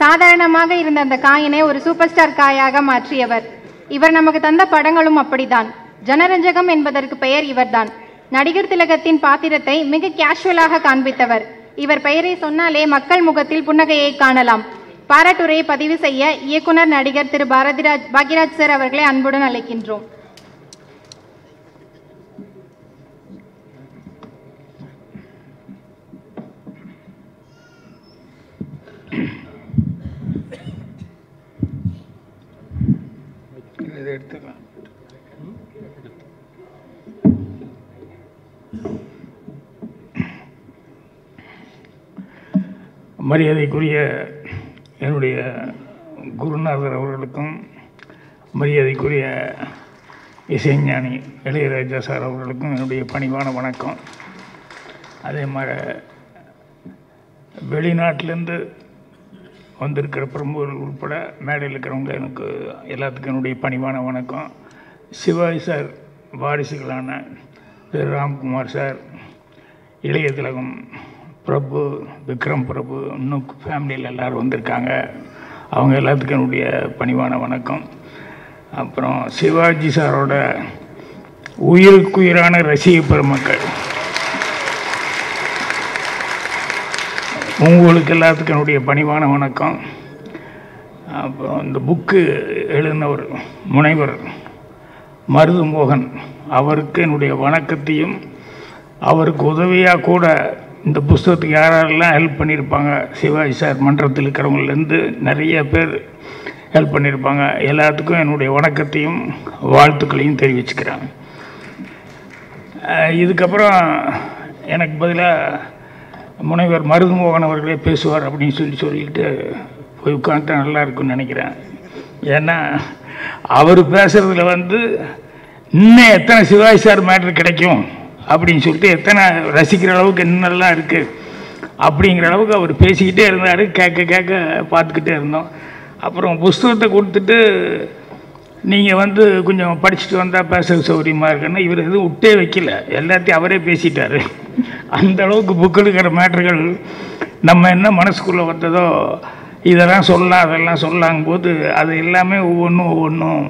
சாதாரணமாக இருந்த அந்த காயினை ஒரு சூப்பர் ஸ்டார் காயாக மாற்றியவர். இவர் நமக்கு தந்த படங்களும் அப்படிதான் ஜனரஞ்சகம் என்பதற்கு பெயர் இவர்தான். நடிகர் திலகத்தின் பாத்திரத்தை மிக கேஷுவலாக காண்பித்தவர். இவர் பெயரை சொன்னாலே மக்கள் முகத்தில் புன்னகையை காணலாம். பாராட்டுரையை பதிவு செய்ய இயக்குனர் நடிகர் திரு பாரதிராஜ் பாக்யராஜ் சார் அவர்களை அன்புடன் அழைக்கின்றோம். இதை எடுத்துக்கலாம். மரியாதைக்குரிய என்னுடைய குருநாதர் அவர்களுக்கும் மரியாதைக்குரிய இசைஞானி இளையராஜா சார் அவர்களுக்கும் என்னுடைய பணிவான வணக்கம். அதே மாதிரி வெளிநாட்டிலேருந்து வந்திருக்கிற பிரமுகர்கள் உட்பட மேடையில் இருக்கிறவங்க எனக்கு எல்லாத்துக்கும் என்னுடைய பணிவான வணக்கம். சிவாஜி சார் வாரிசுகளான திரு ராம்குமார் சார் இளைய திலகம் பிரபு விக்ரம் பிரபு இன்னும் ஃபேமிலியில் எல்லோரும் வந்திருக்காங்க. அவங்க எல்லாத்துக்கும் என்னுடைய பணிவான வணக்கம். அப்புறம் சிவாஜி சாரோட உயிருக்குயிரான ரசிக பெருமக்கள். உங்களுக்கு எல்லாத்துக்கும் என்னுடைய பணிவான வணக்கம். அப்புறம் இந்த புக்கு எழுதினவர் முனைவர் மருது மோகன் அவருக்கு என்னுடைய வணக்கத்தையும் அவருக்கு உதவியாக கூட இந்த புஸ்தகத்துக்கு யாரெல்லாம் ஹெல்ப் பண்ணியிருப்பாங்க சிவாஜி சார் மன்றத்தில் இருக்கிறவங்கலேருந்து நிறைய பேர் ஹெல்ப் பண்ணியிருப்பாங்க. எல்லாத்துக்கும் என்னுடைய வணக்கத்தையும் வாழ்த்துக்களையும் தெரிவிச்சுக்கிறேன். இதுக்கப்புறம் எனக்கு பதிலாக முனைவர் மருதுமோகன் அவர்களே பேசுவார் அப்படின்னு சொல்லி சொல்லிட்டு போய் உட்காந்துட்டா நல்லா இருக்கும்னு நினைக்கிறேன். ஏன்னா அவர் பேசுகிறதுல வந்து இன்னும் எத்தனை சிவாஜி சார் மேட்ரு கிடைக்கும் அப்படின்னு சொல்லிட்டு எத்தனை ரசிக்கிற அளவுக்கு என்னெல்லாம் இருக்குது அப்படிங்கிற அளவுக்கு அவர் பேசிக்கிட்டே இருந்தார் கேட்க கேட்க பார்த்துக்கிட்டே இருந்தோம். அப்புறம் புஸ்தகத்தை கொடுத்துட்டு நீங்கள் வந்து கொஞ்சம் படிச்சுட்டு வந்தால் பேசுறது சௌகரியமாக இருக்குன்னு இவர் எதுவும் விட்டே வைக்கல. எல்லாத்தையும் அவரே பேசிட்டார். அந்த அளவுக்கு புக்கு இருக்கிற மேட்டர்கள் நம்ம என்ன மனசுக்குள்ளே வந்ததோ இதெல்லாம் சொல்லலாம் அதெல்லாம் சொல்லாங்க போது அது எல்லாமே ஒவ்வொன்றும் ஒவ்வொன்றும்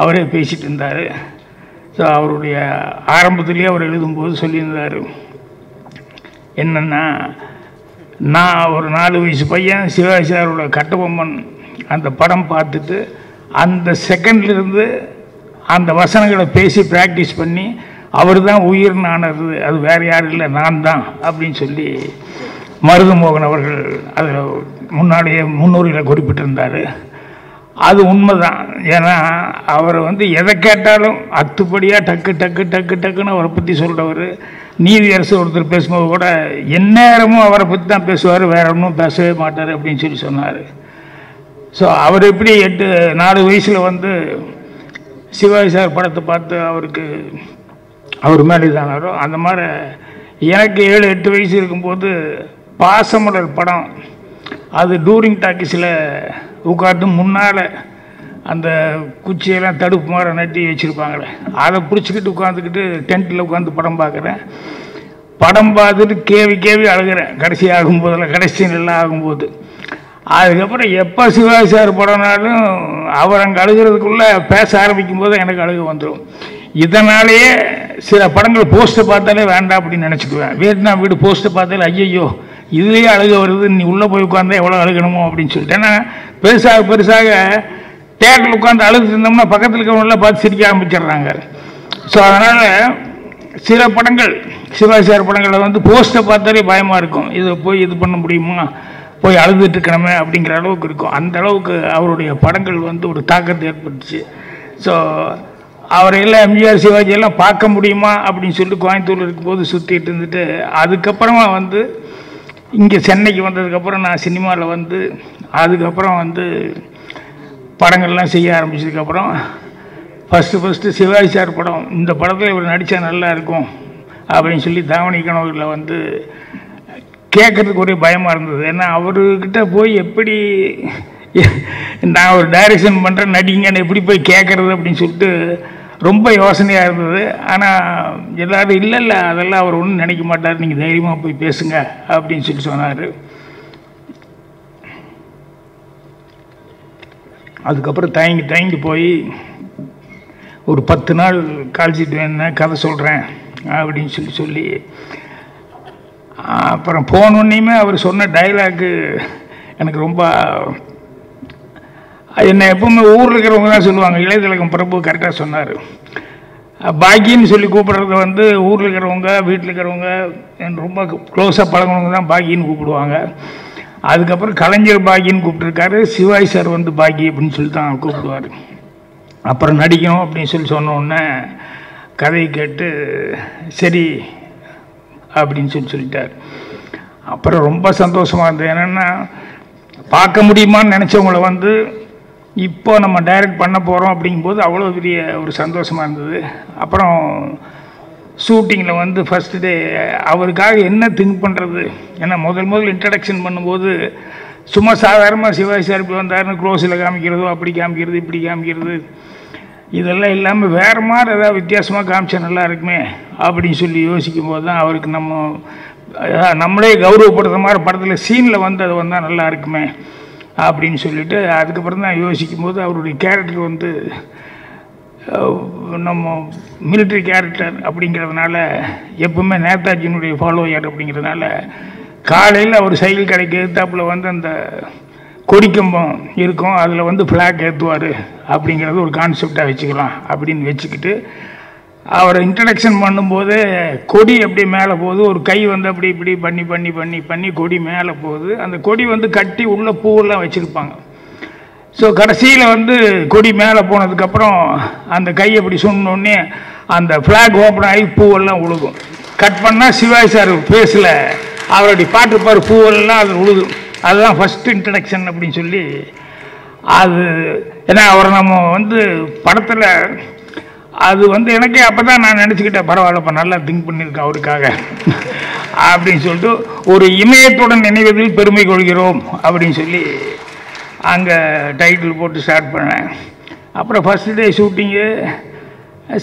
அவரே பேசிகிட்டு இருந்தார். ஸோ அவருடைய ஆரம்பத்துலேயே அவர் எழுதும்போது சொல்லியிருந்தார். என்னென்னா நான் ஒரு நாலு வயசு பையன் சிவாஜி சாரோட கட்டபொம்மன் அந்த படம் பார்த்துட்டு அந்த செகண்ட்லேருந்து அந்த வசனங்களை பேசி ப்ராக்டிஸ் பண்ணி அவர் தான் உயிர் நானது அது வேறு யாரும் இல்லை நான் தான் அப்படின்னு சொல்லி மருதுமோகன் அவர்கள் அதில் முன்னாடியே முன்னூறில் குறிப்பிட்டிருந்தார். அது உண்மைதான். ஏன்னா அவர் வந்து எதை கேட்டாலும் அத்துப்படியாக டக்கு டக்கு டக்கு டக்குன்னு அவரை பற்றி சொல்கிறவர் நீதி அரசு ஒருத்தர் பேசும்போது கூட எந்நேரமும் அவரை பற்றி தான் பேசுவார் வேற ஒன்றும் பேசவே மாட்டார் அப்படின்னு சொல்லி சொன்னார். ஸோ அவர் எப்படி எட்டு நாலு வயசில் வந்து சிவாஜி சார் படத்தை பார்த்து அவருக்கு அவர் மேலே இதானாரோ அந்த மாதிரி எனக்கு ஏழு எட்டு வயசு இருக்கும்போது பாசமலர் படம் அது டூரிங் டாக்கிஸில் உட்காந்து முன்னால் அந்த குச்சியெல்லாம் தடுப்பு மாதிரி நட்டி வச்சுருப்பாங்களே அதை பிடிச்சிக்கிட்டு உட்காந்துக்கிட்டு டென்ட்டில் உட்காந்து படம் பார்க்குறேன். படம் பார்த்துட்டு கேவி கேவி அழுகிறேன். கடைசி ஆகும்போதில் கடைசி நல்லா ஆகும்போது. அதுக்கப்புறம் எப்போ சிவாஜி சார் படம்னாலும் அவர் அங்கே அழுகிறதுக்குள்ளே பேச ஆரம்பிக்கும் போது எனக்கு அழுகு வந்துடும் இதனாலேயே சில படங்கள் போஸ்ட்டை பார்த்தாலே வேண்டாம் அப்படின்னு நினச்சிக்குவேன். வியட்நாம் வீடு போஸ்ட்டை பார்த்தாலே ஐயையோ இதுலேயே அழுக வருது நீ உள்ளே போய் உட்காந்தா எவ்வளோ அழுகணுமோ அப்படின்னு சொல்லிட்டு. ஏன்னா பெருசாக பெருசாக தேட்டரில் உட்காந்து அழுது இருந்தோம்னா பக்கத்தில் இருக்கிறவங்களாம் பார்த்து சிரிக்க ஆரம்பிச்சிடுறாங்க. ஸோ அதனால் சில படங்கள் சிவாஜி சார் படங்களை வந்து போஸ்ட்டை பார்த்தாலே பயமாக இருக்கும். இதை போய் இது பண்ண முடியுமா? போய் அழுதுட்டு இருக்கணுமே அப்படிங்கிற அளவுக்கு இருக்கும். அந்த அளவுக்கு அவருடைய படங்கள் வந்து ஒரு தாக்கத்தை ஏற்பட்டுச்சு ஸோ அவரையெல்லாம் எம்ஜிஆர் சிவாஜியெல்லாம் பார்க்க முடியுமா அப்படின்னு சொல்லிட்டு கோயம்புத்தூர் இருக்கும்போது சுற்றிட்டு இருந்துட்டு அதுக்கப்புறமா வந்து இங்கே சென்னைக்கு வந்ததுக்கப்புறம் நான் சினிமாவில் வந்து அதுக்கப்புறம் வந்து படங்கள்லாம் செய்ய ஆரம்பிச்சதுக்கப்புறம் ஃபஸ்ட்டு ஃபஸ்ட்டு சிவாஜி சார் படம் இந்த படத்தில் இவர் நடித்தா நல்லா இருக்கும் அப்படின்னு சொல்லி தாவணி கனவுகளில் வந்து கேட்குறதுக்கு ஒரே பயமாக இருந்தது. ஏன்னா அவர்கிட்ட போய் எப்படி நான் ஒரு டைரக்ஷன் பண்ணுறேன் நடிங்கன்னு எப்படி போய் கேட்குறது அப்படின்னு சொல்லிட்டு ரொம்ப யோசனையாக இருந்தது. ஆனால் எல்லாரும் இல்லை இல்லை அதெல்லாம் அவர் ஒன்றும் நினைக்க மாட்டார் நீங்கள் தைரியமாக போய் பேசுங்க அப்படின்னு சொல்லி சொன்னார். அதுக்கப்புறம் தயங்கி தயங்கி போய் ஒரு பத்து நாள் காலிச்சிட்டு வேணும்னா கதை சொல்கிறேன் அப்படின்னு சொல்லி சொல்லி அப்புறம் போனோன்னையுமே அவர் சொன்ன டைலாக்கு எனக்கு ரொம்ப என்னை எப்பவுமே ஊரில் இருக்கிறவங்க தான் சொல்லுவாங்க. இளையதிலகம் பிரபு கரெக்டாக சொன்னார். பாக்கின்னு சொல்லி கூப்பிடுறது வந்து ஊரில் இருக்கிறவங்க வீட்டில் இருக்கிறவங்க ரொம்ப க்ளோஸாக பழகுனவங்க தான் பாக்கின்னு கூப்பிடுவாங்க. அதுக்கப்புறம் கலைஞர் பாக்கின்னு கூப்பிட்டுருக்காரு. சிவாஜி சார் வந்து பாக்கி அப்படின்னு சொல்லி தான் கூப்பிடுவார். அப்புறம் நடிக்கணும் அப்படின்னு சொல்லி சொன்னோடனே கதையை கேட்டு சரி அப்படின்னு சொல்லி சொல்லிட்டார். அப்புறம் ரொம்ப சந்தோஷமாக இருந்தது. என்னென்னா பார்க்க முடியுமான்னு நினச்சவங்கள வந்து இப்போ நம்ம டைரக்ட் பண்ண போகிறோம் அப்படிங்கும்போது அவ்வளோ பெரிய ஒரு சந்தோஷமாக இருந்தது. அப்புறம் ஷூட்டிங்கில் வந்து ஃபஸ்ட்டு டே அவருக்காக என்ன திங்க் பண்ணுறது ஏன்னா முதல் முதல் இன்ட்ரடக்ஷன் பண்ணும்போது சும்மா சாதாரணமாக சிவாஜி சார் இப்படி வந்தாருன்னு க்ளோஸில் காமிக்கிறதோ அப்படி காமிக்கிறது இப்படி காமிக்கிறது. இதெல்லாம் இல்லாமல் வேறு மாதிரி ஏதாவது வித்தியாசமாக காமிச்சா நல்லா இருக்குமே அப்படின்னு சொல்லி யோசிக்கும் போது தான் அவருக்கு நம்ம நம்மளே கௌரவப்படுத்துற மாதிரி படத்தில் சீனில் வந்து அது வந்தால் நல்லா இருக்குமே அப்படின்னு சொல்லிட்டு அதுக்கப்புறம் தான் யோசிக்கும் போது அவருடைய கேரக்டர் வந்து நம்ம மிலிட்ரி கேரக்டர் அப்படிங்கிறதுனால எப்பவுமே நேதாஜியினுடைய ஃபாலோயர் அப்படிங்கிறதுனால காலையில் அவர் சைக்கிள் கடைக்கு எதிர்த்தாப்புல வந்து அந்த கொடிக்கம்பம் இருக்கும். அதில் வந்து ஃப்ளாக் ஏற்றுவார் அப்படிங்கிறது ஒரு கான்செப்டாக வச்சுக்கலாம். அப்படின்னு வச்சுக்கிட்டு அவரை இன்ட்ரடக்ஷன் பண்ணும்போது கொடி அப்படியே மேலே போகுது. ஒரு கை வந்து அப்படி இப்படி பண்ணி பண்ணி பண்ணி பண்ணி கொடி மேலே போகுது. அந்த கொடி வந்து கட்டி உள்ள பூவெல்லாம் வச்சுருப்பாங்க. ஸோ கடைசியில் வந்து கொடி மேலே போனதுக்கப்புறம் அந்த கை அப்படி சொன்னோடனே அந்த ஃப்ளாக் ஓப்பன் ஆகி பூவெல்லாம் உழுகும். கட் பண்ணால் சிவாஜி சார் ஃபேஸில் அவருடைய பாட்டு பாரு பூவெல்லாம் அது உழுகும் அதுதான் ஃபஸ்ட் இன்ட்ரடக்ஷன் அப்படின்னு சொல்லி அது ஏன்னா அவரை நம்ம வந்து படத்தில் அது வந்து எனக்கே அப்போ தான் நான் நினச்சிக்கிட்டேன் பரவாயில்ல இப்போ நல்லா திங்க் பண்ணியிருக்கேன் அவருக்காக. அப்படின்னு சொல்லிட்டு ஒரு இமயத்துடன் நினைவதில் பெருமை கொள்கிறோம் அப்படின்னு சொல்லி அங்கே டைட்டில் போட்டு ஸ்டார்ட் பண்ணேன். அப்புறம் ஃபஸ்ட் டே ஷூட்டிங்கு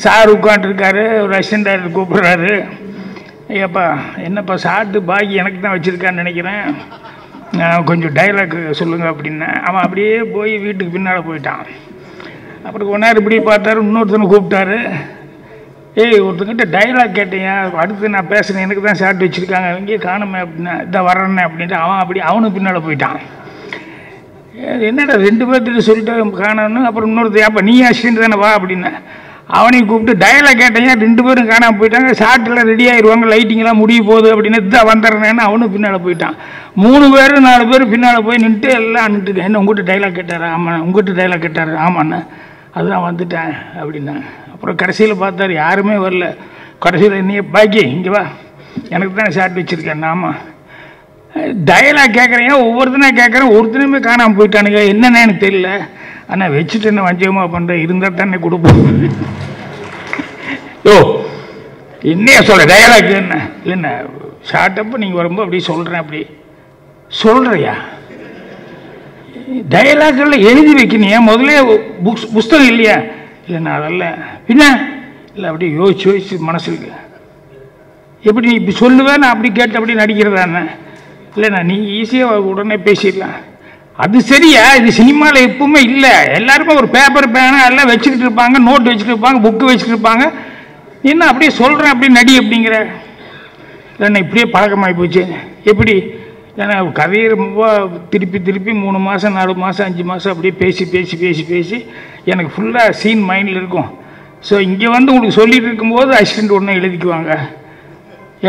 சார் உட்காண்ட்ருக்காரு ஒரு அசிஸ்டன்ட் டைரக்டர் கூப்பிட்றாரு. ஐயாப்பா என்னப்பா சாட்டு பாக்கி எனக்கு தான் வச்சுருக்கான்னு நினைக்கிறேன். கொஞ்சம் டைலாக் சொல்லுங்கள் அப்படின்னேன் அவன் அப்படியே போய் வீட்டுக்கு பின்னால் போயிட்டான். அப்புறம் கொஞ்ச நேரம் இப்படி பார்த்தாரு இன்னொருத்தனை கூப்பிட்டாரு. ஏய் ஒருத்தங்கிட்ட டைலாக் கேட்டேன் அடுத்து நான் பேசுகிறேன் எனக்கு தான் ஷார்ட் வச்சுருக்காங்க இங்கேயே காணுமே அப்படின்னா இதான் வர்றேன்னே அப்படின்ட்டு அவன் அப்படி அவனுக்கு பின்னால் போயிட்டான். என்னடா ரெண்டு பேர்த்துட்டு சொல்லிட்டு காணணும் அப்புறம் இன்னொருத்தர் அப்போ நீ அசிஸ்டன்ட் தானே வா அப்படின்னேன் அவனையும் கூப்பிட்டு டயலை கேட்டேன் ரெண்டு பேரும் காணாமல் போயிட்டாங்க. ஷார்ட்டில் ரெடி ஆயிடுவாங்க லைட்டிங்லாம் முடிய போகுது அப்படின்னு தான் வந்துடுறேன்னு அவனும் பின்னால் போயிட்டான். மூணு பேர் நாலு பேர் பின்னால் போய் நின்றுட்டு எல்லாம் நின்றுட்டு என்ன உங்கள்கிட்ட டைலாக் கேட்டார்? ஆமாண்ணா உங்கள்கிட்ட டைலாக் கேட்டார். ஆமாண்ணா. அதுதான் வந்துட்டேன் அப்படின்னாங்க. அப்புறம் கடைசியில் பார்த்தாரு யாருமே வரல. கடைசியில் நீ பாக்கி இங்கே வா. எனக்கு தானே ஷார்ட் வச்சுருக்கேன் ஆமாம் டயலாக் கேட்குறேன் ஒவ்வொருத்தனா கேட்குறேன் ஒருத்தனையுமே காணாமல் போயிட்டானுங்க. என்னென்னு எனக்கு தெரியல. ஆனால் வச்சுட்டு என்ன வஞ்சகமாக பண்ணுறேன் இருந்தால் தானே கொடுப்போம். ஓ என்னையா சொல்ல டயலாக் என்ன? இல்லைண்ணா ஷார்ட்டப்பு நீங்கள் வரும்போது அப்படி சொல்கிறேன் அப்படி சொல்கிறியா டயலாக்கெல்லாம் எழுதி வைக்கணியா முதல்ல புக்ஸ் புஸ்தகம் இல்லையா? இல்லைண்ணா அதெல்லாம் பின்ன? இல்லை அப்படியே யோசிச்சு யோசிச்சு மனசுக்கு எப்படி நீ இப்படி சொல்லுவேன் நான் அப்படி கேட்டு அப்படி நடிக்கிறதாண்ணே இல்லைண்ணா நீ ஈஸியாக உடனே பேசிடலாம். அது சரியா? இது சினிமாவில் எப்பவுமே இல்லை. எல்லாருமே ஒரு பேப்பர் பேனா எல்லாம் வச்சுக்கிட்டு இருப்பாங்க. நோட் வச்சுட்டு இருப்பாங்க. புக்கு வச்சுட்டு இருப்பாங்க. என்ன அப்படியே சொல்கிறேன் அப்படி நடி அப்படிங்கிற. இல்லைண்ணா இப்படியே பழக்கமாகி போச்சு. எப்படி? ஏன்னா கதையை ரொம்ப திருப்பி திருப்பி மூணு மாதம் நாலு மாதம் அஞ்சு மாதம் அப்படியே பேசி பேசி பேசி பேசி எனக்கு ஃபுல்லாக சீன் மைண்டில் இருக்கும். ஸோ இங்கே வந்து உங்களுக்கு சொல்லிகிட்டு இருக்கும்போது அசிஸ்டண்ட் ஒன்று எழுதிக்குவாங்க.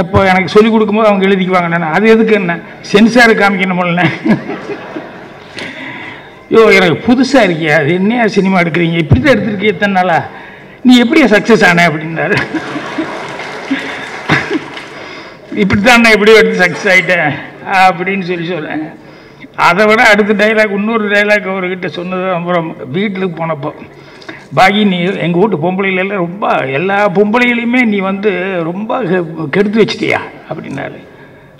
எப்போ எனக்கு சொல்லிக் கொடுக்கும்போது அவங்க எழுதிக்குவாங்க. நான் அது எதுக்கு என்ன? சென்சார் காமிக்கணுமில்ல. ஐயோ எனக்கு புதுசாக இருக்கியா அது என்னையா சினிமா எடுக்கிறீங்க? இப்படி தான் எடுத்திருக்கீங்க எத்தனை நாளா? நீ எப்படியா சக்ஸஸ் ஆன அப்படின்னாரு. இப்படி தான் நான் எப்படியோ எடுத்து சக்ஸஸ் ஆகிட்டேன் அப்படின்னு சொல்லி சொல்கிறேன் அதை விட அடுத்த டைலாக் இன்னொரு டைலாக் அவர்கிட்ட சொன்னது அப்புறம் வீட்டுக்கு போனப்போ பாகி நீ எங்கள் வீட்டு பொம்பளைகளெல்லாம் ரொம்ப எல்லா பொம்பளைகளையுமே நீ வந்து ரொம்ப கெ- கெடுத்து வச்சிட்டியா? அப்படின்னாரு.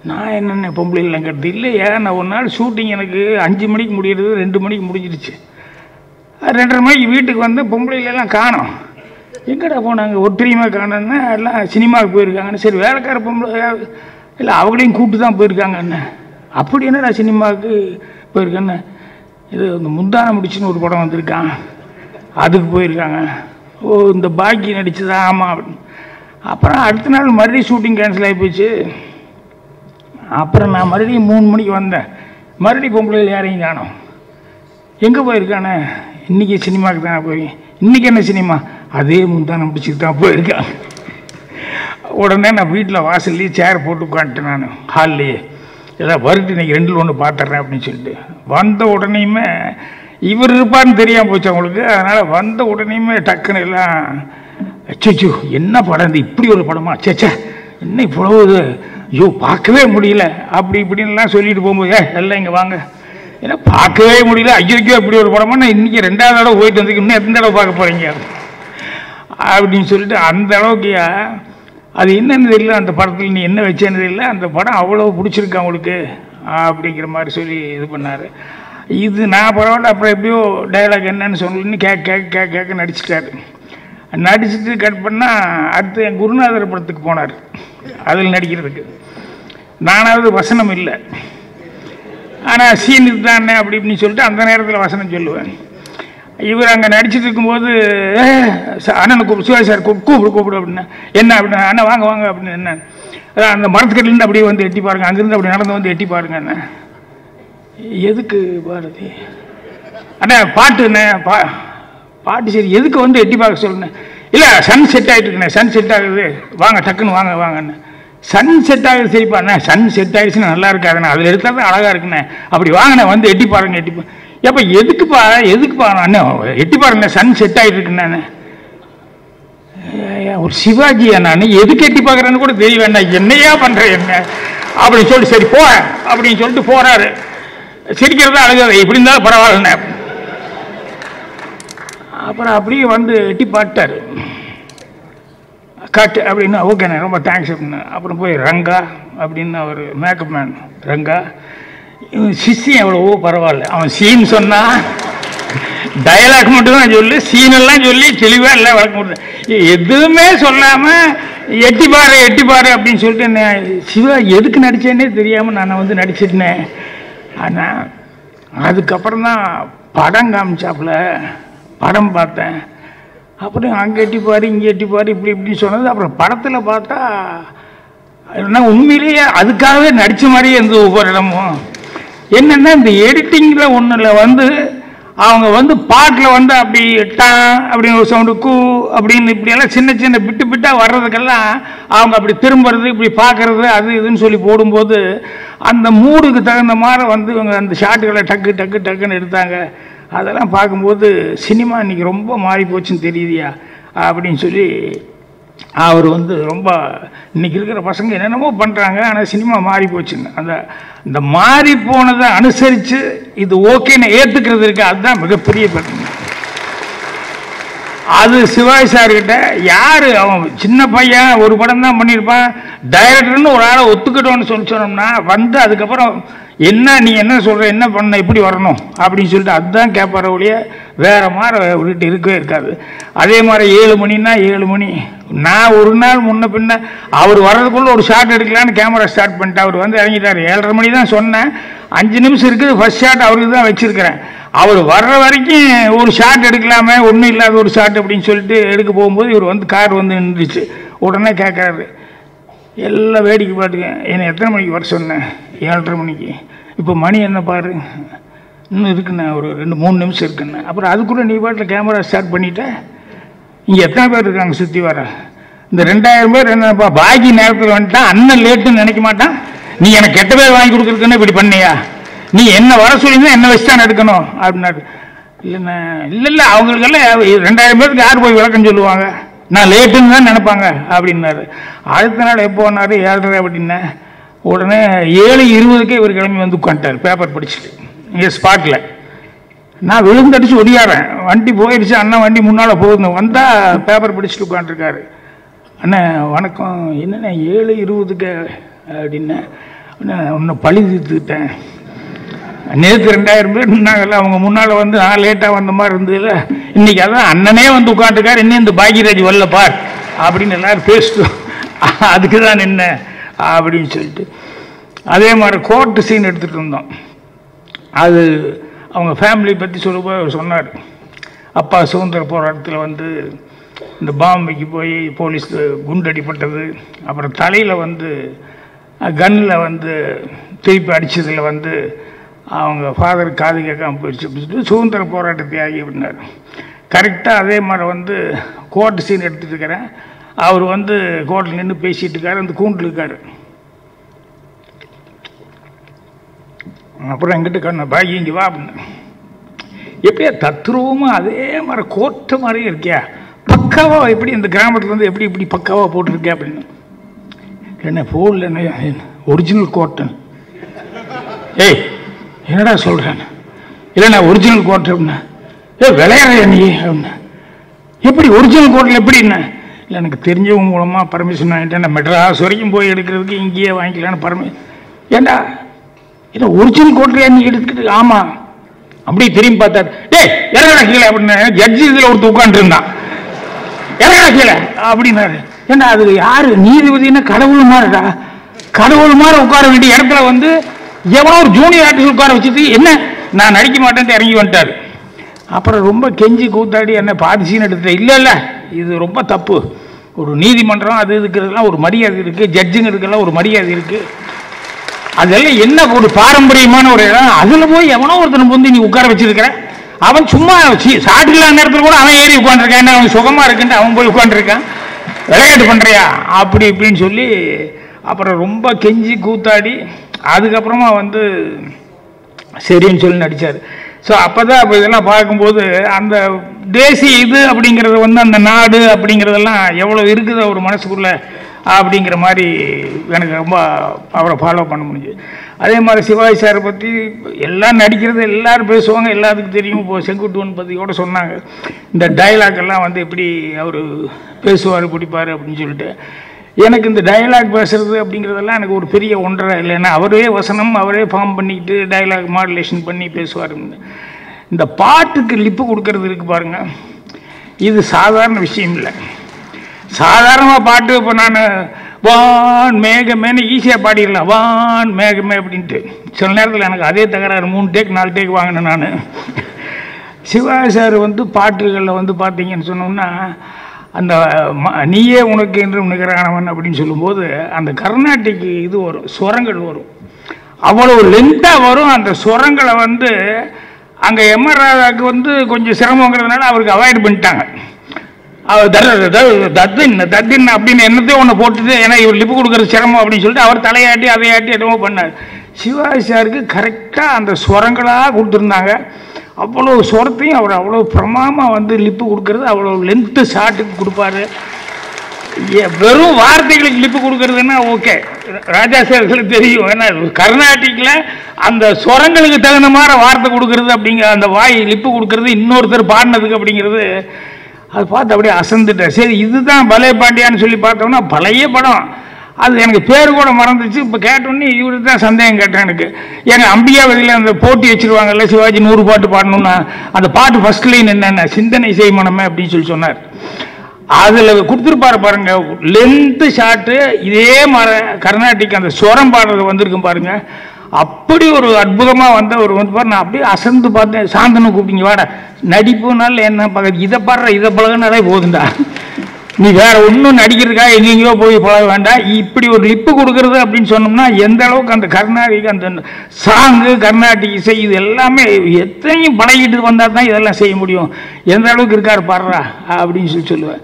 நான் என்னென்ன பொம்பளைலாம் கெடுத்து இல்லையா நான் ஒரு நாள் ஷூட்டிங் எனக்கு அஞ்சு மணிக்கு முடியறது ரெண்டு மணிக்கு முடிஞ்சிடுச்சு ரெண்டரை மணிக்கு வீட்டுக்கு வந்து பொம்பளைலாம் காணோம். எங்கடா போனாங்க ஒற்றியமாக காணோன்னா எல்லாம் சினிமாவுக்கு போயிருக்காங்கன்னு. சரி வேலைக்கார பொம்பளை இல்லை அவங்களையும் கூப்பிட்டு தான் போயிருக்காங்கன்னு. அப்படி என்னடா சினிமாவுக்கு போயிருக்கேன்னு? இது இந்த முந்தான முடிச்சுன்னு ஒரு படம் வந்திருக்கான். அதுக்கு போயிருக்காங்க. ஓ இந்த பாக்கி நடிச்சதா ஆமாம் அப்படின்னு. அப்புறம் அடுத்த நாள் மறுபடியும் ஷூட்டிங் கேன்சல் ஆகி போச்சு. அப்புறம் நான் மறுபடியும் மூணு மணிக்கு வந்தேன். மறுபடியும் பொம்பளைகள் யாரையும் காணும். எங்கே போயிருக்கானே? இன்றைக்கி சினிமாவுக்கு தானே போய் இன்றைக்கி என்ன சினிமா? அதே முந்தான முடிச்சுட்டு தான் போயிருக்கான் உடனே நான் வீட்டில் வாசல்லையே சேர் போட்டு உட்காந்துட்டேன் நான். ஹால்லையே ஏதாவது வருட்டு இன்னைக்கு ரெண்டில் ஒன்று பார்த்துட்றேன் அப்படின்னு சொல்லிட்டு. வந்த உடனேயுமே இவர் இருப்பார்னு தெரியாமல் போச்சு அவங்களுக்கு. அதனால் வந்த உடனேயுமே டக்குன்னு எல்லாம் அச்சோ என்ன படம் இது? இப்படி ஒரு படமா? சேச்சே என்ன இவ்வளவு ஐயோ பார்க்கவே முடியல. அப்படி இப்படின்லாம் சொல்லிட்டு போகும்போது எல்லாம் இங்கே வாங்க. ஏன்னா பார்க்கவே முடியல. ஐயோ இப்படி ஒரு படமா? நான் இன்றைக்கி ரெண்டாவது தடவை போயிட்டு வந்து இன்னும் எத்தனை தடவை பார்க்க போகிறீங்க அப்படின்னு சொல்லிட்டு அந்த அளவுக்கு அது என்னன்னு தெரியல. அந்த படத்தில் நீ என்ன வச்சேன்னு தெரியல. அந்த படம் அவ்வளோ பிடிச்சிருக்கு அவங்களுக்கு அப்படிங்கிற மாதிரி சொல்லி இது பண்ணார். இது நான் பரவாயில்ல. அப்புறம் எப்படியோ டைலாக் என்னன்னு சொல்லணும்னு கேட்க கேட்க கேட்க கேட்க நடிச்சிட்டாரு. நடிச்சுட்டு கட் பண்ணால் அடுத்து என் குருநாதர் படத்துக்கு போனார். அதில் நடிக்கிறதுக்கு. நானாவது வசனம் இல்லை. ஆனால் சீன் இதுதானே அப்படி இப்படின்னு சொல்லிட்டு அந்த நேரத்தில் வசனம் சொல்லுவேன். இவர் அங்கே நடிச்சிட்டு இருக்கும்போது அண்ணனை கூப்பிடு சிவாஜி சார் கூப்பிடு கூப்பிடு அப்படின்னா என்ன அப்படின்னு அண்ணா வாங்க வாங்க அப்படின்னு என்ன? அதான் அந்த மரத்துக்கட்டிலேருந்து அப்படியே வந்து எட்டி பாருங்க அங்கேருந்து அப்படி நடந்து வந்து எட்டி பாருங்க என்ன? எதுக்கு பாரதி? அண்ணா பாட்டு என்ன? பா பாட்டு சரி எதுக்கு வந்து எட்டி பார்க்க சொல்லுண்ணே இல்லை சன் செட் ஆகிட்டு இருக்குண்ணே சன் செட் ஆகுது. வாங்க டக்குன்னு வாங்க வாங்கண்ணே சன் செட் ஆகிடுச்சு சரிப்பா அண்ணா சன் செட் ஆகிடுச்சுன்னா நல்லா இருக்காதுண்ணா. அதில் எடுத்தால் தான் அழகாக இருக்குண்ணே. அப்படி வாங்கினே வந்து எட்டி பாருங்க எட்டி எப்போ எதுக்குப்பா எதுக்குப்பா அண்ணே எட்டி பாருங்க சன் செட் ஆகிட்டு இருக்குண்ணே ஒரு சிவாஜியா நான் எதுக்கு எட்டி பார்க்குறேன்னு கூட தெரிய வேண்டாம் என்னையா பண்ணுறேன் என்ன? அப்படின்னு சொல்லிட்டு சரி போ அப்படின்னு சொல்லிட்டு போகிறாரு சிரிக்கிறதா அழகாது எப்படி இருந்தாலும் பரவாயில்லண்ணே. அப்புறம் அப்படியே வந்து எட்டி பார்த்தாரு கட் அப்படின்னா ஓகேண்ணே ரொம்ப தேங்க்ஸ் அப்படின்னு. அப்புறம் போய் ரங்கா அப்படின்னு அவர் மேக்கப் மேன் ரங்கா. இவன் சிஷ்யம் எவ்வளவோ பரவாயில்ல. அவன் சீன் சொன்னா டயலாக் மட்டும் தான் சொல்லு சீன் எல்லாம் சொல்லி தெளிவாக எல்லாம் வளர்க்க முடியும் எதுவுமே சொல்லாமல் எட்டி பாரு எட்டி பாரு அப்படின்னு சொல்லிட்டு என்ன சிவா எதுக்கு நடித்தேன்னே தெரியாமல் நான் வந்து நடிச்சிட்டேன். ஆனால் அதுக்கப்புறம் தான் படம் காமிச்சாப்புல. படம் பார்த்தேன். அப்புறம் அங்கே எட்டி பாரு இங்கே எட்டி இப்படி இப்படி சொன்னது. அப்புறம் படத்தில் பார்த்தா என்ன உண்மையிலேயே அதுக்காகவே நடித்த மாதிரியே இருந்தது ஒவ்வொரு இடமும். என்னென்னா இந்த எடிட்டிங்கில் ஒன்றில் வந்து அவங்க வந்து பாட்டில் வந்து அப்படி எட்டா அப்படின்னு ஒரு சவுண்டு கூ அப்படின்னு இப்படியெல்லாம் சின்ன சின்ன பிட்டு பிட்டாக வர்றதுக்கெல்லாம் அவங்க அப்படி திரும்புறது இப்படி பார்க்கறது அது இதுன்னு சொல்லி போடும்போது அந்த மூடுக்கு தகுந்த மாதிரி வந்து இவங்க அந்த ஷாட்டுகளை டக்கு டக்கு டக்குன்னு எடுத்தாங்க. அதெல்லாம் பார்க்கும்போது சினிமா இன்னைக்கு ரொம்ப மாறி போச்சுன்னு தெரியுதியா? அப்படின்னு சொல்லி அவர் வந்து ரொம்ப இன்னைக்கு இருக்கிற பசங்க என்னென்னமோ பண்ணுறாங்க ஆனால் சினிமா மாறி போச்சுன்னு. அந்த இந்த மாறி போனதை அனுசரித்து இது ஓகேன்னு ஏற்றுக்கிறது இருக்கு? அதுதான் மிகப்பெரிய பிரச்சனை. அது சிவாஜி சார்கிட்ட யார் அவன் சின்ன பையன் ஒரு படம் தான் பண்ணியிருப்பான் டைரக்டர்னு ஒரு ஆளை ஒத்துக்கிட்டோன்னு சொல்லி சொன்னோம்னா வந்து அதுக்கப்புறம் என்ன நீ என்ன சொல்கிற என்ன பண்ண எப்படி வரணும் அப்படின்னு சொல்லிட்டு அதுதான் கேட்பார ஒழிய வேறு மாதிரி விட்டு இருக்கவே இருக்காது. அதே மாதிரி ஏழு மணின்னா ஏழு மணி. நான் ஒரு நாள் முன்ன பின்ன அவர் வர்றதுக்குள்ளே ஒரு ஷாட் எடுக்கலான்னு கேமரா ஸ்டார்ட் பண்ணிட்டு அவர் வந்து இறங்கிட்டார். ஏழரை மணி தான் சொன்னேன். அஞ்சு நிமிஷம் இருக்குது ஃபர்ஸ்ட் ஷாட் அவருக்கு தான் வச்சுருக்கிறேன். அவர் வர்ற வரைக்கும் ஒரு ஷாட் எடுக்கலாமே ஒன்றும் இல்லாத ஒரு ஷாட் அப்படின்னு சொல்லிட்டு எடுக்க போகும்போது இவர் வந்து கார் வந்து நின்றுச்சு. உடனே கேட்குறாரு எல்லாம் வேடிக்கை பார்த்துக்கேன். என்னை எத்தனை மணிக்கு வர சொன்னேன்? ஏழரை மணிக்கு. இப்போ மணி என்ன பாரு? இன்னும் இருக்குண்ணே ஒரு ரெண்டு மூணு நிமிஷம் இருக்குண்ணே. அப்புறம் அதுக்குள்ளே நீ பாட்டில் கேமரா ஸ்டார்ட் பண்ணிட்ட? இங்கே எத்தனை பேர் இருக்காங்க சுற்றி வர? இந்த ரெண்டாயிரம் பேர் என்னப்பா பாக்கி நேரத்தில் வந்துட்டான் அண்ணன் லேட்டுன்னு நினைக்க மாட்டான்? நீ எனக்கு கெட்ட பேர் வாங்கி கொடுக்குறதுன்னு இப்படி பண்ணியா? நீ என்ன வர சொல்லியிருந்தா என்ன வச்சு தான் எடுக்கணும்? அப்படின்னாரு. இல்லைண்ணே இல்லை இல்லை அவங்களுக்கெல்லாம் ரெண்டாயிரம் பேருக்கு யார் போய் விளக்கம் சொல்லுவாங்க? நான் லேட்டுன்னு தான் நினைப்பாங்க அப்படின்னாரு. அடுத்த நாள் எப்போ வந்தார் ஏழரை அப்படின்னா உடனே ஏழு இருபதுக்கே இவர் கிளம்பி வந்து உட்காந்துட்டார் பேப்பர் படிச்சுட்டு. இங்கே ஸ்பாட்டில் நான் விழுந்தடிச்சு ஒடியாறேன். வண்டி போயிடுச்சு அண்ணன் வண்டி முன்னால் போகுது. வந்தால் பேப்பர் படிச்சுட்டு உட்காந்துருக்காரு. அண்ணே வணக்கம். என்னண்ணே ஏழு இருபதுக்கு அப்படின்னா. அண்ணே உன்னை பழி தீர்த்துக்கிட்டேன். நேற்று ரெண்டாயிரம் பேர் நின்னாங்கல்ல அவங்க முன்னால் வந்து நான் லேட்டாக வந்த மாதிரி இருந்ததுல இன்னைக்கு அதான் அண்ணனே வந்து உட்காந்துருக்காரு இன்னும் இந்த பாக்கியராஜ் வரல பார். அப்படின்னு எல்லாரும் பேசிட்டோம் அதுக்கு தான் நின்ன அப்படின்னு சொல்லிட்டு. அதே மாதிரி கோர்ட்டு சீன் எடுத்துகிட்டு இருந்தோம் அது அவங்க ஃபேமிலி பற்றி சொல்லும்போது அவர் சொன்னார். அப்பா சுதந்திர போராட்டத்தில் வந்து இந்த பாம்பேக்கு போய் போலீஸ் குண்டடிப்பட்டது. அப்புறம் தலையில் வந்து கன்னில் வந்து திருப்பி அடித்ததில் வந்து அவங்க ஃபாதர் காது கேட்காம போயிடுச்சு அப்படின்னு சொல்லிட்டு சுதந்திர போராட்ட தியாகி அப்படின்னார். கரெக்டாக அதே மாதிரி வந்து கோர்ட் சீன் எடுத்துகிட்டு இருக்கிறேன். அவர் வந்து கோர்ட்டில் நின்று பேசிகிட்டு இருக்காரு அந்த கூண்டில் இருக்கார். அப்புறம் எங்கிட்ட கண்ண பாகி இங்கே வா அப்படின்னு. எப்படியா தத்ரூபமாக அதே மாதிரி கோர்ட்டு மாதிரியும் இருக்கியா? பக்காவாக எப்படி இந்த கிராமத்தில் வந்து எப்படி இப்படி பக்காவாக போட்டிருக்கே அப்படின்னு. என்ன ஃபோனில் என்ன ஒரிஜினல் கோர்ட்டு ஏய் என்னடா சொல்கிறேன் இல்லைண்ணா ஒரிஜினல் கோர்ட்டு அப்படின்னா ஏ விளையாட நீ? அப்படின்னா எப்படி ஒரிஜினல் கோர்ட்டில் எப்படின்னா இல்லை எனக்கு தெரிஞ்சவங்க மூலமாக பர்மிஷன் வாங்கிட்டேன் நான் மெட்ராஸ் வரைக்கும் போய் எடுக்கிறதுக்கு இங்கேயே வாங்கிக்கலான்னு பர்மி ஏண்டா? இதை ஒரிஜினல் கோர்ட்லையா நீ எடுத்துக்கிட்டு? ஆமாம் அப்படியே திரும்பி பார்த்தாரு டேய் இறங்கடா கீழே அப்படின்னு ஜட்ஜி இதில் ஒருத்தர் உட்காந்துருந்தான் இறங்கடா கீழே. அப்படின்னாரு. ஏன்னா அது யாரு? நீதிபதினா கடவுள் மாதிரிடா கடவுள் மாதிரி உட்கார வேண்டிய இடத்துல வந்து எவனோ ஒரு ஜூனியர் ஆர்டிஸ்ட் உட்கார வச்சுட்டு என்ன? நான் நடிக்க மாட்டேன்ட்டு இறங்கி வந்துட்டார். அப்புறம் ரொம்ப கெஞ்சி கூத்தாடி என்ன பாதி சீன் எடுத்துட்டேன். இல்லை இல்லை இது ரொம்ப தப்பு. ஒரு நீதிமன்றம் அது இருக்கிறதுலாம் ஒரு மரியாதை இருக்குது ஜட்ஜுங்கிறதுக்கெல்லாம் ஒரு மரியாதை இருக்குது அதெல்லாம் என்ன ஒரு பாரம்பரியமான ஒரு இடம்? அதில் போய் எவனோ ஒருத்தனை வந்து நீ உட்கார வச்சிருக்கிற? அவன் சும்மா சாட்டில்லாத நேரத்தில் கூட அவன் ஏறி உட்காந்துருக்கான் என்ன அவன் சுகமாக இருக்குன்ட்டு அவன் போய் உட்காந்துருக்கான் விளையாட்டு பண்ணுறியா அப்படி இப்படின்னு சொல்லி அப்புறம் ரொம்ப கெஞ்சி கூத்தாடி அதுக்கப்புறமா வந்து சரின்னு சொல்லி நடித்தார் ஸோ அப்போ தான் அப்போ இதெல்லாம் பார்க்கும்போது அந்த தேசிய இது அப்படிங்கிறது வந்து அந்த நாடு அப்படிங்கிறதெல்லாம் எவ்வளோ இருக்குது அவர் மனசுக்குள்ளே அப்படிங்கிற மாதிரி எனக்கு ரொம்ப அவரை ஃபாலோ பண்ண முடிஞ்சு அதே மாதிரி சிவாஜி சாரை பற்றி எல்லாம் நடிக்கிறது எல்லாரும் பேசுவாங்க எல்லாத்துக்கும் தெரியும். இப்போ செங்குட்டுவன் பற்றி கூட சொன்னாங்க. இந்த டைலாக் எல்லாம் வந்து எப்படி அவர் பேசுவார் பிடிப்பார் அப்படின்னு சொல்லிட்டு. எனக்கு இந்த டயலாக் பேசுறது அப்படிங்கிறதெல்லாம் எனக்கு ஒரு பெரிய ஒன்றரை. இல்லைன்னா அவரே வசனம் அவரே ஃபார்ம் பண்ணிக்கிட்டு டயலாக் மாடுலேஷன் பண்ணி பேசுவார். இந்த பாட்டுக்கு லிப்பு கொடுக்கறது இருக்கு பாருங்க. இது சாதாரண விஷயம் இல்லை. சாதாரணமாக பாட்டு இப்போ நான் வான் மேகமேனு ஈஸியாக பாடிடலாம். வான் மேகமே அப்படின்ட்டு. சில நேரத்தில் எனக்கு அதே தகராறு. மூணு டேக் நாலு டேக் வாங்கினேன் நான். சிவா சார் வந்து பாட்டுகளில் வந்து பார்த்தீங்கன்னு சொன்னோம்னா அந்த ம- நீயே உனக்கு என்று நிகரானவன் அப்படின்னு சொல்லும்போது அந்த கர்நாட்டிக்கு இது வரும் சுரங்கள் வரும். அவ்வளோ லென்த்தாக வரும் அந்த சுரங்களை வந்து அங்கே எம்ஆர் ராதாவுக்கு வந்து கொஞ்சம் சிரமங்கிறதுனால அவருக்கு அவாய்ட் பண்ணிட்டாங்க. அவர் தர தத்தின் தத்தின் அப்படின்னு என்னத்தையும் ஒன்று போட்டுட்டு ஏன்னா இவர் லிப்பு கொடுக்குறது சிரமம் அப்படின்னு சொல்லிட்டு அவர் தலையாட்டி அதையாட்டி என்னமோ பண்ணார். சிவாஜி சாருக்கு கரெக்டாக அந்த சுரங்களாக கொடுத்துருந்தாங்க. அவ்வளோ சொரத்தையும் அவர் அவ்வளோ பிரமாமாக வந்து லிப்பு கொடுக்கறது அவ்வளோ லென்த்து ஷார்ட்டுக்கு கொடுப்பாரு. வெறும் வார்த்தைகளுக்கு லிப்பு கொடுக்கறதுன்னா ஓகே ராஜா சார்களுக்கு தெரியும். ஏன்னா கர்நாடிக்கில் அந்த சுரங்களுக்கு தகுந்த மாதிரி வார்த்தை கொடுக்கறது அப்படிங்கிற அந்த வாய் லிப்பு கொடுக்கறது இன்னொருத்தர் பாடினதுக்கு அப்படிங்கிறது அது பார்த்து அப்படியே அசந்துட்டேன் சரி இதுதான் பலே பாண்டியான்னு சொல்லி பார்த்தோம்னா பழைய படம். அது எனக்கு பேர் கூட மறந்துச்சு. இப்போ கேட்டோன்னே இவருக்கு தான் சந்தேகம் கேட்டேன் எனக்கு. எங்கள் அம்பியாவதியில் அந்த போட்டி வச்சிருவாங்கல்ல சிவாஜி நூறு பாட்டு பாடணும்னா? அந்த பாட்டு ஃபர்ஸ்ட் லைன் என்னென்ன? சிந்தனை செய்மனமே அப்படின்னு சொல்லி சொன்னார். அதில் கொடுத்துருப்பாரு பாருங்க லென்த்து ஷாட்டு இதே மாதிரி கர்நாடிக் அந்த சுரம் பாடுறது வந்திருக்கும் பாருங்க. அப்படி ஒரு அற்புதமாக வந்த ஒரு வந்து பாரு நான் அப்படியே அசந்து பார்த்தேன். சாந்தனு கூப்பிட்டீங்க வாட. நடிப்புனால என்ன பார்க்க இதை பாடுற இதை பழகுனாலே போதுண்டா நீ வேற ஒன்றும் நடிக்கிறதுக்கா எங்கெங்கேயோ போய் பழக வேண்டாம். இப்படி ஒரு லிப்பு கொடுக்கறது அப்படின்னு சொன்னோம்னா எந்த அளவுக்கு அந்த கர்நாடிக் அந்த சாங்கு கர்நாடிக் இசை இது எல்லாமே எத்தனையும் பழகிட்டு வந்தால் தான் இதெல்லாம் செய்ய முடியும். எந்த அளவுக்கு இருக்கார் பாடுறா அப்படின்னு சொல்லி சொல்லுவேன்.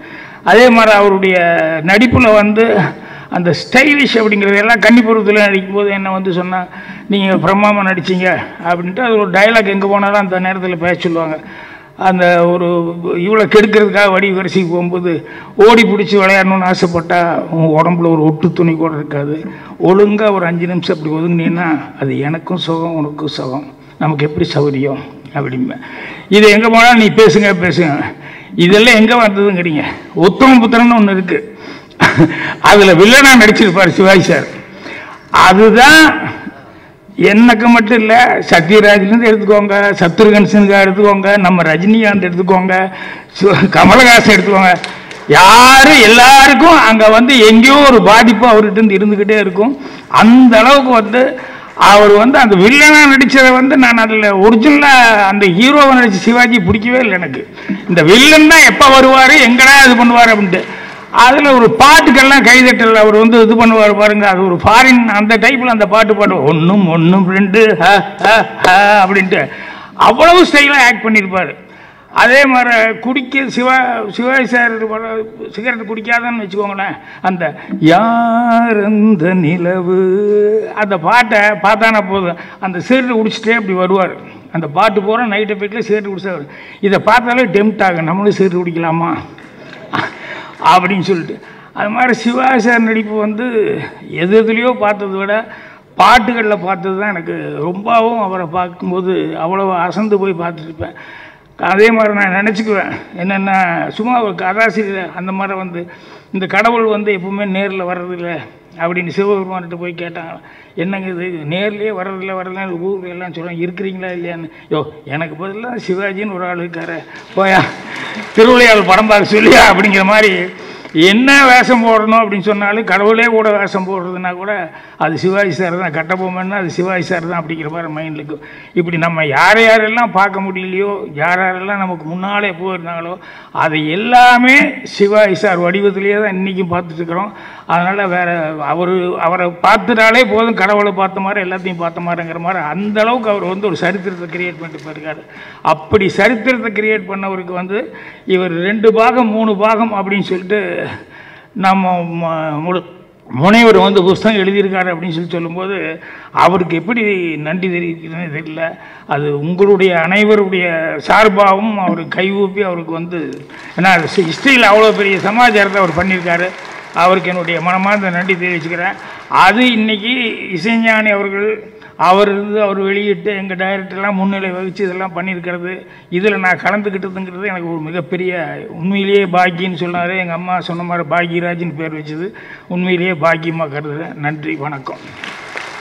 அதே மாதிரி அவருடைய நடிப்பில் வந்து அந்த ஸ்டைலிஷ் அப்படிங்கிறது எல்லாம் கன்னிபுரத்தில் நடிக்கும்போது என்ன வந்து சொன்னால் நீங்கள் பிரம்மாமா நடிச்சீங்க அப்படின்ட்டு அது ஒரு டைலாக் எங்கே போனாலும் அந்த நேரத்தில் பேச சொல்லுவாங்க. அந்த ஒரு இவ்வளோ கெடுக்கிறதுக்காக வடி வரிசைக்கு போகும்போது ஓடி பிடிச்சி விளையாடணும்னு ஆசைப்பட்டால் உன் உடம்புல ஒரு ஒட்டு துணி கூட இருக்காது. ஒழுங்காக ஒரு அஞ்சு நிமிஷம் அப்படி ஒதுங்கினீன்னா அது எனக்கும் சுகம் உனக்கும் சுகம். நமக்கு எப்படி சௌரியம் அப்படிம்பேன் இது எங்கே போனாலும் நீ பேசுங்க பேசுங்க. இதெல்லாம் எங்கே வந்ததுங்கிறீங்க. உத்தம புத்திரன்னு ஒன்று இருக்குது அதில் வில்லனா நடிச்சிருப்பார் சிவாஜி சார். அதுதான் எனக்கு மட்டும் இல்லை சத்யராஜ்லேருந்து எடுத்துக்கோங்க சத்ருகன் எடுத்துக்கோங்க நம்ம ரஜினிகாந்த் எடுத்துக்கோங்க சு- கமலஹாசன் எடுத்துக்கோங்க. யாரு எல்லாருக்கும் அங்கே வந்து எங்கேயோ ஒரு பாதிப்பு அவர்கிட்ட இருந்து இருந்துக்கிட்டே இருக்கும். அந்த அளவுக்கு வந்து அவர் வந்து அந்த வில்லனாக நடித்ததை வந்து நான் அதில் ஒரிஜினலாக அந்த ஹீரோவை நடித்த சிவாஜி பிடிக்கவே இல்லை எனக்கு. இந்த வில்லன் தான் எப்போ வருவார் எங்கடா இது பண்ணுவார் அப்படின்ட்டு. அதில் ஒரு பாட்டுக்கெல்லாம் கைதட்டல் அவர் வந்து இது பண்ணுவார் பாருங்க அது ஒரு ஃபாரின் அந்த டைப்பில் அந்த பாட்டு பாடுவார் ஒன்றும் ஒன்றும் ரெண்டு ஹ, ஹ, ஹ அப்படின்ட்டு. அவ்வளவு ஸ்டைலாக ஆக்ட் பண்ணியிருப்பார் அதே மாதிரி குடிக்க சிவா சிவாஜி சார் சிகரெட் குடிக்காதன்னு வச்சுக்கோங்களேன் அந்த யார் அந்த நிலவு? அந்த பாட்டை பார்த்தானா போதும். அந்த சிகரெட் குடிச்சிட்டே அப்படி வருவார். அந்த பாட்டு போகிற நைட்டை போயிட்டு சிகரெட் குடிச்சா வரும் இதை பார்த்தாலே டெம்ட் ஆகும். நம்மளும் சிகரெட் குடிக்கலாமா? அப்படின்னு சொல்லிட்டு. அது மாதிரி சிவாசார் நடிப்பு வந்து எது எதுலேயோ பார்த்ததை விட பாட்டுகளில் பார்த்தது தான் எனக்கு ரொம்பவும் அவரை பார்க்கும்போது அவ்வளோ அசந்து போய் பார்த்துருப்பேன். அதே மாதிரி நான் நினச்சிக்குவேன். என்னென்னா சும்மா ஒரு கதாசிரியர் அந்த மாதிரி வந்து இந்த கடவுள் வந்து எப்பவுமே நேரில் வர்றதில்ல அப்படின்னு சிவபெருமான்கிட்ட போய் கேட்டாங்க என்னங்க இது? நேர்லேயே வர்றதில்ல வர்றதில்ல ஊரில் எல்லாம் சொல்கிறாங்க இருக்கிறீங்களா இல்லையான்னு. யோ எனக்கு பதிலாக சிவாஜின்னு ஒரு ஆள் இருக்காரு போயா திருவிளையாள் படம் பார்க்க சொல்லியா அப்படிங்கிற மாதிரி என்ன வேஷம் போடணும் அப்படின்னு சொன்னாலும் கடவுளே கூட வேஷம் போடுறதுனா கூட அது சிவாஜி சார் தான் கட்டபொம்மன்னா அது சிவாஜி சார் தான் அப்படிங்கிற மாதிரி மைண்டில் இப்படி நம்ம யார் யாரெல்லாம் பார்க்க முடியலையோ யார் யாரெல்லாம் நமக்கு முன்னாலே போயிருந்தாங்களோ அதை எல்லாமே சிவாஜி சார் வடிவத்திலேயே தான் இன்றைக்கும் பார்த்துட்ருக்குறோம் அதனால் வேறு அவர் அவரை பார்த்துட்டாலே போதும் கடவுளை பார்த்த மாதிரி எல்லாத்தையும் பார்த்த மாதிரிங்கிற மாதிரி அந்தளவுக்கு அவர் வந்து ஒரு சரித்திரத்தை கிரியேட் பண்ணிட்டு போயிருக்காரு. அப்படி சரித்திரத்தை கிரியேட் பண்ணவருக்கு வந்து இவர் ரெண்டு பாகம் மூணு பாகம் அப்படின்னு சொல்லிட்டு நம்ம முழு முனைவர் வந்து புஸ்தகம் எழுதியிருக்காரு அப்படின்னு சொல்லி சொல்லும்போது அவருக்கு எப்படி நன்றி தெரிவிக்கிறதுன்னு தெரியல. அது உங்களுடைய அனைவருடைய சார்பாகவும் அவர் கைகூப்பி அவருக்கு வந்து ஏன்னா ஹிஸ்ட்ரியில் அவ்வளோ பெரிய சமாச்சாரத்தை அவர் பண்ணியிருக்காரு. அவருக்கு என்னுடைய மனமார்ந்த நன்றி தெரிவிச்சுக்கிறேன். அது இன்னைக்கு இசைஞானி அவர்கள் அவர் இருந்து அவர் வெளியிட்டு எங்கள் டைரக்டர்லாம் முன்னிலை வகித்து இதெல்லாம் பண்ணியிருக்கிறது இதில் நான் கலந்துக்கிட்டதுங்கிறது எனக்கு ஒரு மிகப்பெரிய உண்மையிலேயே பாக்கியன்னு சொன்னார். எங்கள் அம்மா சொன்ன மாதிரி பாக்யராஜின்னு பேர் வச்சது. உண்மையிலேயே பாக்கியமாக கருதுகிறேன் நன்றி வணக்கம்.